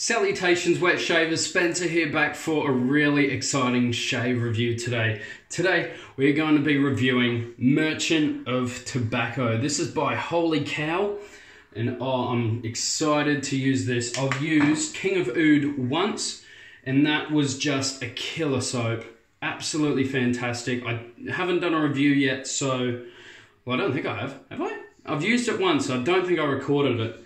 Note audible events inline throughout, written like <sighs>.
Salutations wet shavers, Spencer here back for a really exciting shave review today. Today we're going to be reviewing Merchant of Tobacco. This is by Wholly Kaw and oh I'm excited to use this. I've used King of Oud once and that was just a killer soap. Absolutely fantastic. I haven't done a review yet so, well I don't think I have, have I? I've used it once, I don't think I recorded it.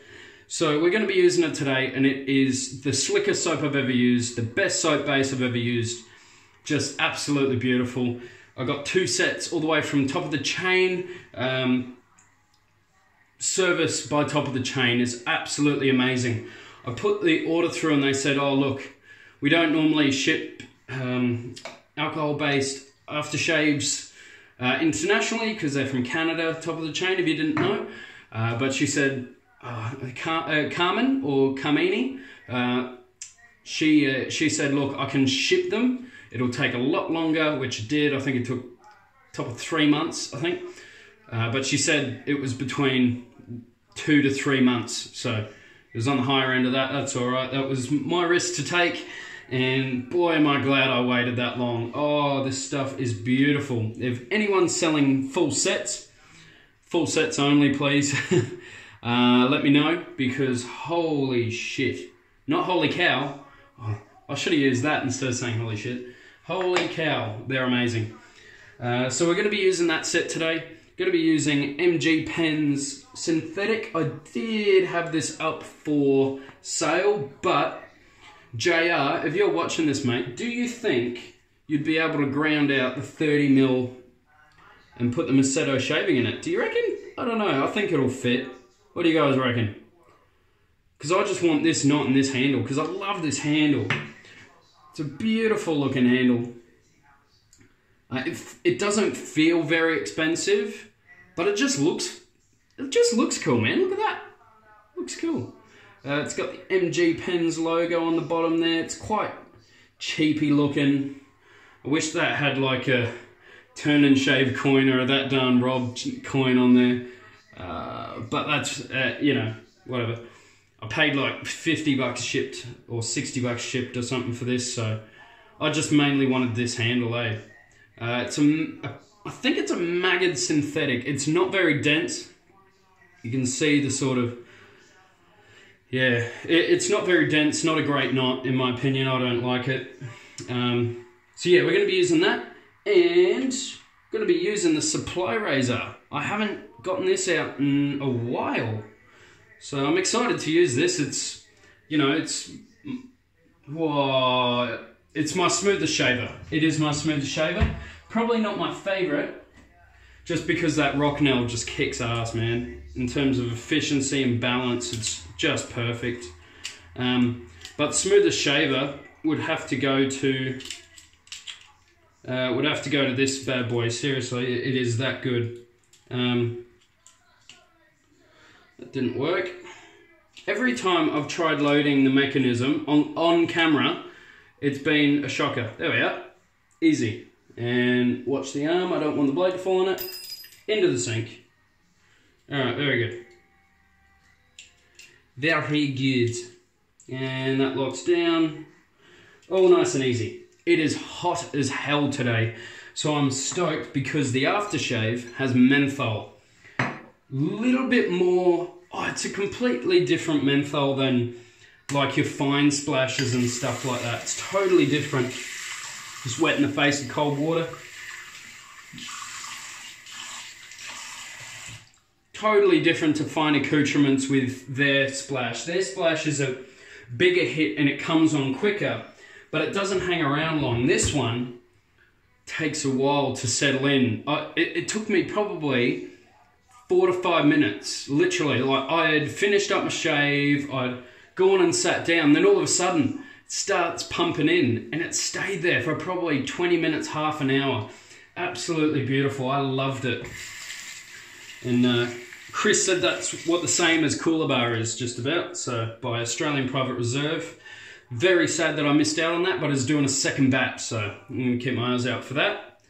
So we're going to be using it today and it is the slickest soap I've ever used, the best soap base I've ever used. Just absolutely beautiful. I got two sets all the way from top of the chain. Um, service by top of the chain is absolutely amazing. I put the order through and they said, oh look, we don't normally ship um, alcohol-based aftershaves uh, internationally because they're from Canada, top of the chain if you didn't know. Uh, but she said, uh, uh, Carmen or Carmini, uh, she uh, she said, "Look, I can ship them. It'll take a lot longer," which it did. I think it took top of three months. I think, but she said it was between two to three months. So it was on the higher end of that. That's all right. That was my risk to take. And boy, am I glad I waited that long. Oh, this stuff is beautiful. If anyone's selling full sets, full sets only, please. <laughs> Uh, let me know because holy shit. Not holy cow. Oh, I should have used that instead of saying holy shit. Holy cow, they're amazing. Uh, so we're going to be using that set today. Going to be using MG Pens Synthetic. I did have this up for sale, but JR, if you're watching this, mate, do you think you'd be able to ground out the 30 mil and put the Macedo shaving in it? Do you reckon? I don't know. I think it'll fit. What do you guys reckon? Because I just want this knot and this handle because I love this handle. It's a beautiful looking handle. Uh, it, it doesn't feel very expensive, but it just looks it just looks cool, man. Look at that. Looks cool. Uh, it's got the MG Pens logo on the bottom there. It's quite cheapy looking. I wish that had like a turn and shave coin or that done Rob coin on there. Uh, but that's, uh, you know, whatever. I paid like 50 bucks shipped or 60 bucks shipped or something for this, so I just mainly wanted this handle, eh? Uh, it's a, I think it's a Maggard synthetic. It's not very dense. You can see the sort of, yeah, it, it's not very dense, not a great knot in my opinion. I don't like it. Um, so yeah, we're going to be using that and going to be using the supply razor. I haven't gotten this out in a while. So I'm excited to use this. It's, you know, it's, whoa, it's my smoothest shaver. It is my smoothest shaver. Probably not my favorite, just because that Rockwell just kicks ass, man. In terms of efficiency and balance, it's just perfect. Um, but smoothest shaver would have to go to uh, would have to go to this bad boy. Seriously, it is that good. Um, that didn't work. Every time I've tried loading the mechanism on, on camera, it's been a shocker. There we are. Easy. And watch the arm. I don't want the blade to fall on it. Into the sink. Alright, very good. Very good. And that locks down. All nice and easy. It is hot as hell today, so I'm stoked because the aftershave has menthol. Little bit more, oh, it's a completely different menthol than like your fine splashes and stuff like that. It's totally different. Just wet in the face with cold water. Totally different to fine accoutrements with their splash. Their splash is a bigger hit and it comes on quicker but it doesn't hang around long. This one takes a while to settle in. It, it, took me probably four to five minutes, literally. Like I had finished up my shave, I'd gone and sat down, then all of a sudden it starts pumping in, and it stayed there for probably 20 minutes, half an hour. Absolutely beautiful. I loved it. And uh, Chris said that's what the same as Coolabah is, just about. So by Australian Private Reserve. Very sad that I missed out on that, but it's doing a second batch, so I'm going to keep my eyes out for that.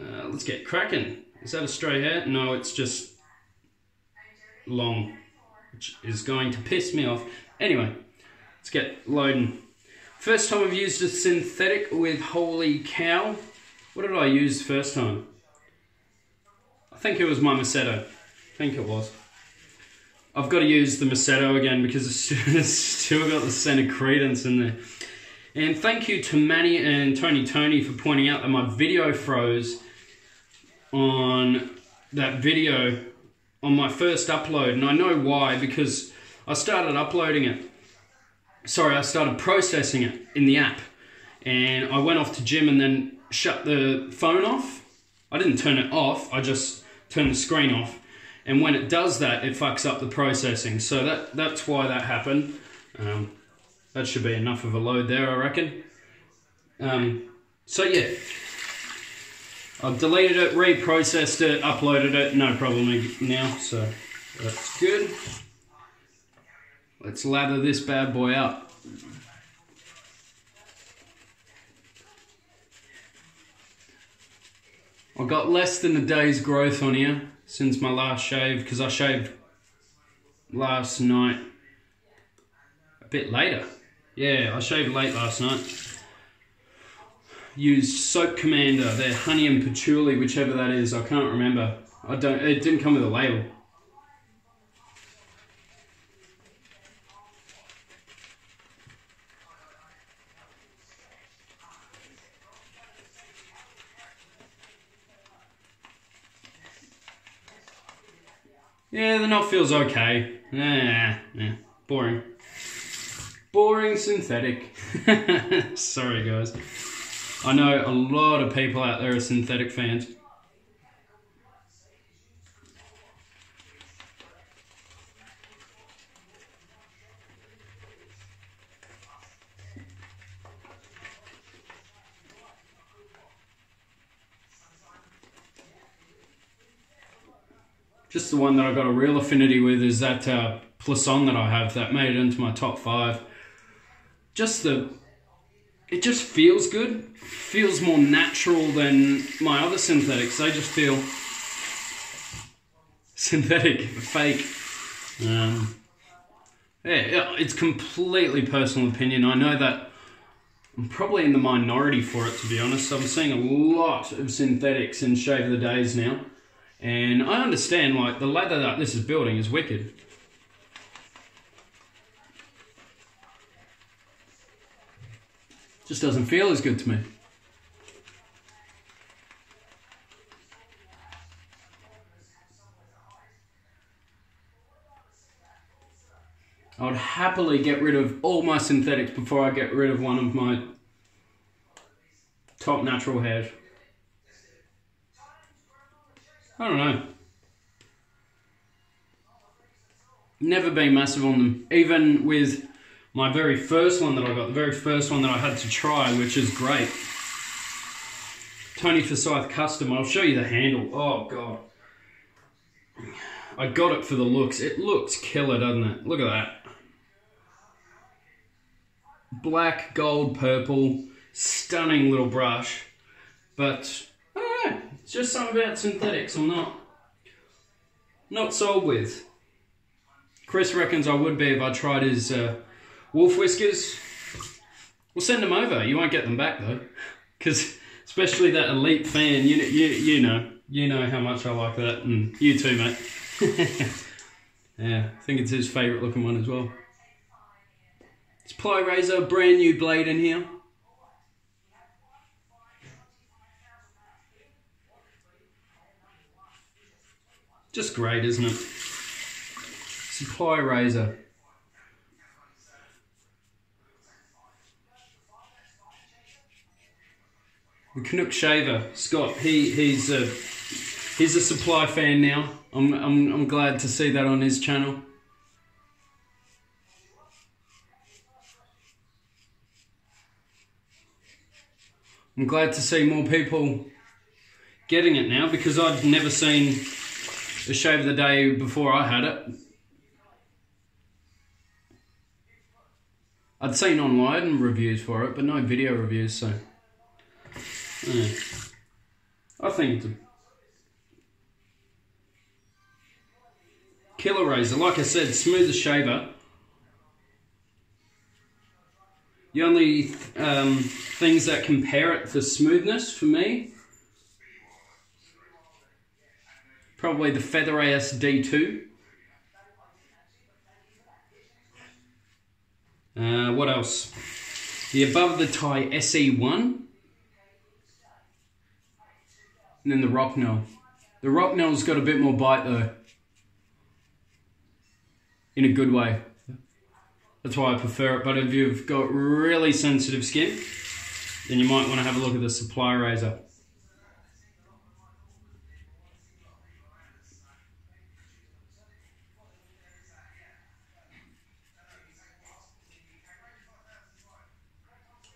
Uh, let's get cracking. Is that a stray hair? No, it's just long, which is going to piss me off. Anyway, let's get loading. First time I've used a synthetic with Wholly Kaw. What did I use first time? I think it was my Macedo. I think it was. I've got to use the Macedo again because <laughs> it's still got the scent of credence in there. And thank you to Manny and Tony Tony for pointing out that my video froze on that video on my first upload. And I know why, because I started uploading it. Sorry, I started processing it in the app. And I went off to gym and then shut the phone off. I didn't turn it off, I just turned the screen off. And when it does that, it fucks up the processing. So that that's why that happened. Um, that should be enough of a load there, I reckon. Um, so yeah, I've deleted it, reprocessed it, uploaded it, no problem now, so that's good. Let's lather this bad boy up. I got less than a day's growth on here since my last shave because I shaved last night a bit later. Yeah, I shaved late last night. Used Soap Commander, their honey and patchouli, whichever that is. I can't remember. I don't. It didn't come with a label. Yeah, the knot feels okay. Yeah, yeah, boring. Boring synthetic. <laughs> Sorry, guys. I know a lot of people out there are synthetic fans. Just the one that I've got a real affinity with is that uh, Plisson that I have that made it into my top five just the it just feels good. Feels more natural than my other synthetics. They just feel <laughs> synthetic fake. Um, yeah, it's completely personal opinion. I know that i'm probably in the minority for it to be honest. I'm seeing a lot of synthetics in shave of the days now. And i understand like the leather that this is building is wicked Just doesn't feel as good to me. I would happily get rid of all my synthetics before I get rid of one of my top natural hairs. I don't know. Never been massive on them. Even with my very first one that I got, the very first one that I had to try, which is great. Tony Forsyth Custom. I'll show you the handle. Oh, God. I got it for the looks. It looks killer, doesn't it? Look at that. Black, gold, purple. Stunning little brush. But, I don't know. It's just something about synthetics I'm not, not sold with. Chris reckons I would be if I tried his... Uh, Wolf Whiskers, we'll send them over. You won't get them back though, because especially that elite fan, you know, you, you know, you know how much I like that, and you too, mate. <laughs> yeah, I think it's his favourite looking one as well. It's Ply Razor, brand new blade in here. Just great, isn't it? Supply razor. Canuck Shaver, Scott, he he's a he's a supply fan now. I'm I'm I'm glad to see that on his channel. I'm glad to see more people getting it now because I'd never seen a shave of the day before I had it. I'd seen online reviews for it, but no video reviews, so. Mm. I think a killer razor. Like I said, smooth as shaver. The only um, things that compare it for smoothness for me, probably the Feather AS D2. Uh, what else? The Above the Tie SE1. And then the Rockwell. The Rockwell's got a bit more bite though. In a good way. That's why I prefer it. But if you've got really sensitive skin, then you might want to have a look at the supply razor.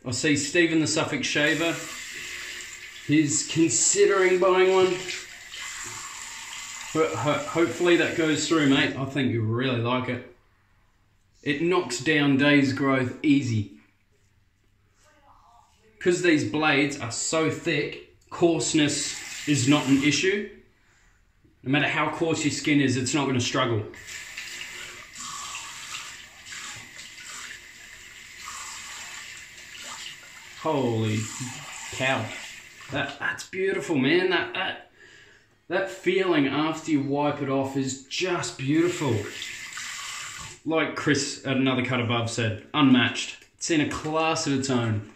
I see Stephen the Suffolk Shaver. He's considering buying one. But hopefully that goes through, mate. I think you really like it. It knocks down days growth easy. Because these blades are so thick, coarseness is not an issue. No matter how coarse your skin is, it's not going to struggle. Holy cow. That, that's beautiful, man. That, that, that feeling after you wipe it off is just beautiful. Like Chris at Another Cut Above said, unmatched. It's in a class of its own.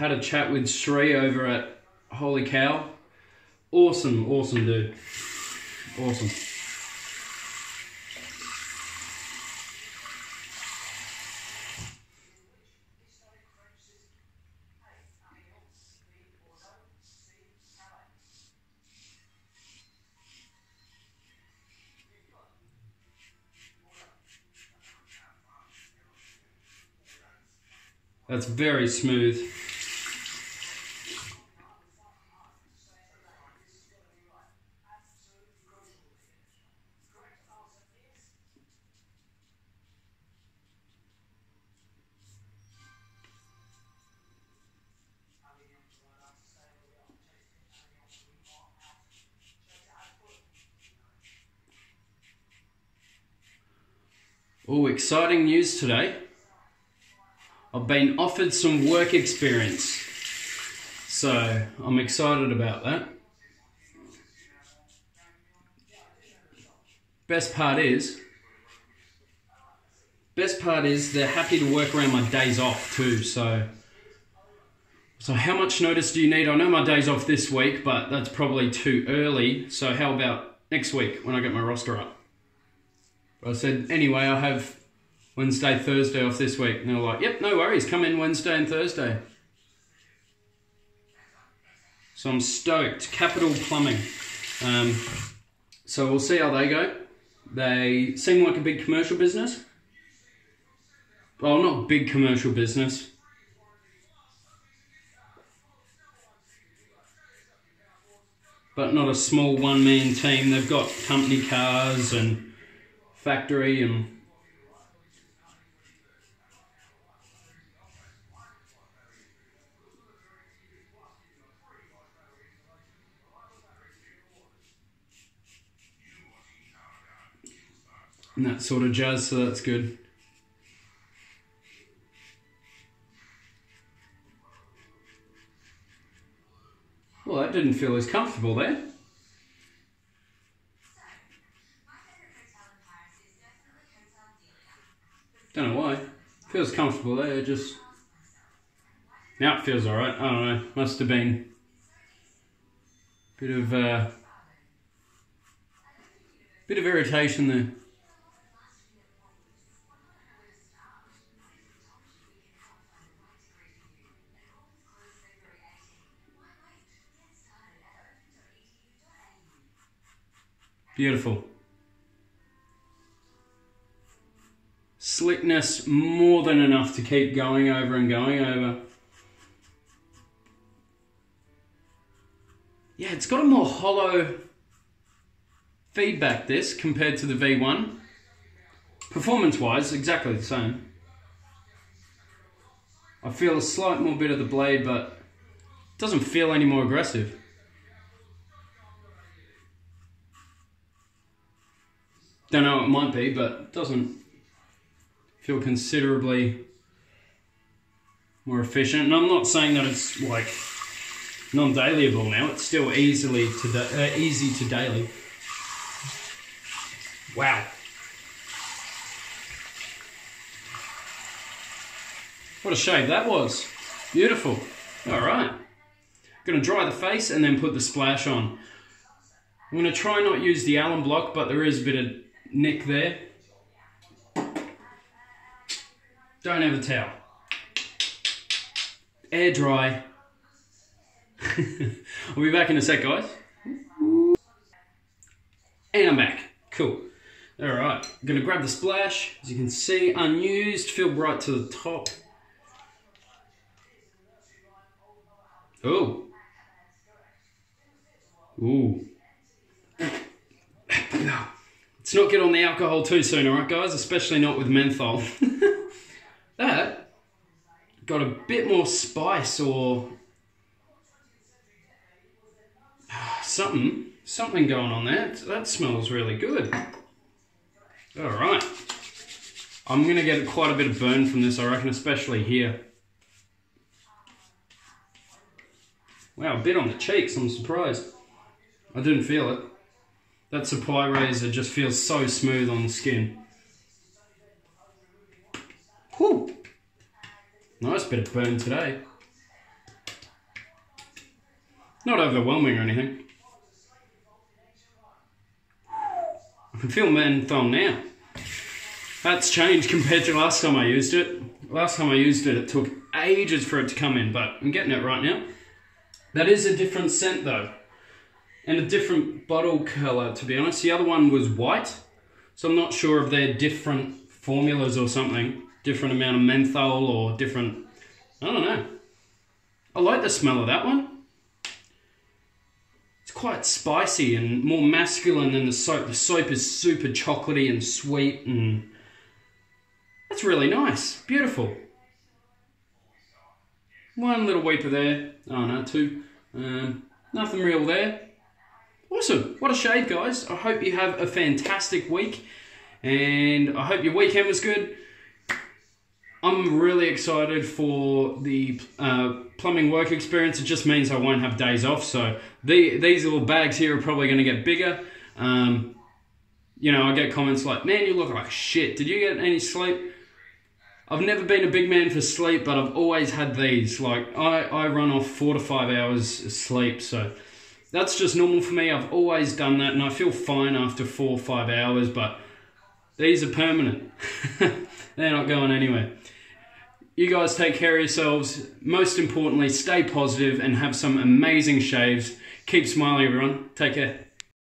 had a chat with Sri over at Wholly Kaw. Awesome, awesome dude. Awesome. That's very smooth. Oh, exciting news today. I've been offered some work experience. So I'm excited about that. Best part is, best part is they're happy to work around my days off too. So, so how much notice do you need? I know my days off this week, but that's probably too early. So how about next week when I get my roster up? I said, anyway, I have Wednesday, Thursday off this week. And they're like, yep, no worries, come in Wednesday and Thursday. So I'm stoked. Capital Plumbing. Um, so we'll see how they go. They seem like a big commercial business. Well, not big commercial business. But not a small one man team. They've got company cars and factory and and that sort of jazz, so that's good. Well, that didn't feel as comfortable there. Don't know why. Feels comfortable there, just... Now it feels alright. I don't know. Must have been... a Bit of, uh... Bit of irritation there. Beautiful. Slickness more than enough to keep going over and going over. Yeah, it's got a more hollow feedback this compared to the V1. Performance wise, exactly the same. I feel a slight more bit of the blade, but it doesn't feel any more aggressive. Don't know, it might be, but it doesn't feel considerably more efficient. And I'm not saying that it's like non-dailyable now. It's still easily to uh, easy to daily. Wow. What a shave that was. Beautiful. All right. Gonna dry the face and then put the splash on. I'm gonna try not use the alum block, but there is a bit of nick there. Don't have a towel. Air dry. <laughs> I'll be back in a sec, guys. And I'm back. Cool. Alright, I'm gonna grab the splash. As you can see, unused, filled right to the top. Oh. Ooh. <coughs> Let's not get on the alcohol too soon, alright guys? Especially not with menthol. <laughs> that got a bit more spice or <sighs> something, something going on there. That smells really good. Alright. I'm going to get quite a bit of burn from this, I reckon, especially here. Wow, a bit on the cheeks, I'm surprised. I didn't feel it. That supply razor just feels so smooth on the skin. Nice bit of burn today. Not overwhelming or anything. I can feel menthol now. That's changed compared to last time I used it. Last time I used it, it took ages for it to come in, but I'm getting it right now. That is a different scent though and a different bottle color to be honest. The other one was white, so I'm not sure if they're different formulas or something, different amount of menthol or different, I don't know. I like the smell of that one. It's quite spicy and more masculine than the soap. The soap is super chocolatey and sweet and that's really nice, beautiful. One little weeper there, oh no, two. Um, nothing real there. Awesome. What a shade, guys. I hope you have a fantastic week and I hope your weekend was good. I'm really excited for the uh, plumbing work experience. It just means I won't have days off. So the, these little bags here are probably going to get bigger. Um, you know, I get comments like, man, you look like shit. Did you get any sleep? I've never been a big man for sleep, but I've always had these. Like, I, I run off four to five hours sleep. So that's just normal for me. I've always done that and I feel fine after four or five hours, but these are permanent. <laughs> They're not going anywhere. You guys take care of yourselves. Most importantly, stay positive and have some amazing shaves. Keep smiling, everyone. Take care.